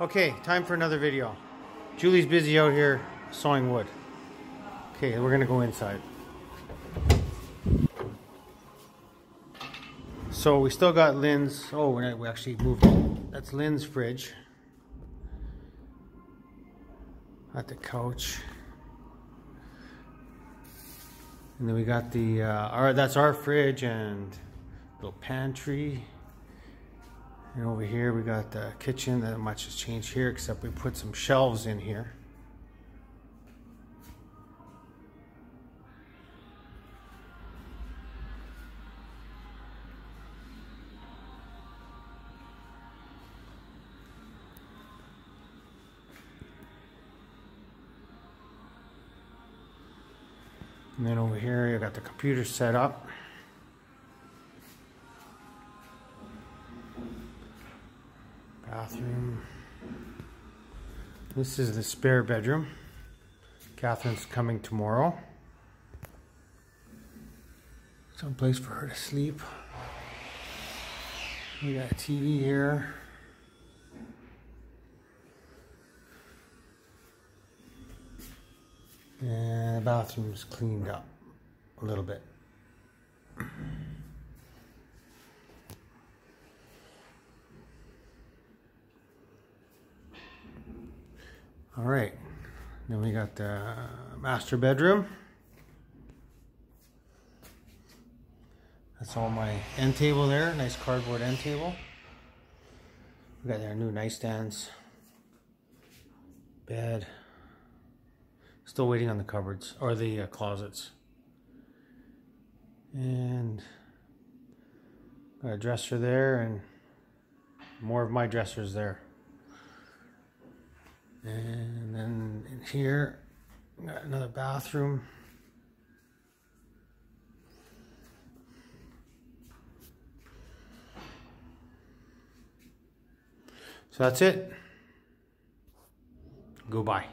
Okay, time for another video. Julie's busy out here sawing wood. Okay, we're gonna go inside. So we still got Lynn's, oh, we're actually moved. That's Lynn's fridge. At the couch. And then we got the, uh, our, that's our fridge and little pantry. And over here we got the kitchen. Not much has changed here except we put some shelves in here. And then over here, you got the computer set up. Bathroom. This is the spare bedroom. Catherine's coming tomorrow. Some place for her to sleep. We got a TV here. And the bathroom's cleaned up a little bit. All right, then we got the master bedroom. That's all my end table there, nice cardboard end table. We got our new nightstands, bed. Still waiting on the cupboards or the uh, closets. And got a dresser there and more of my dressers there. And then in here, got another bathroom. So that's it. Goodbye.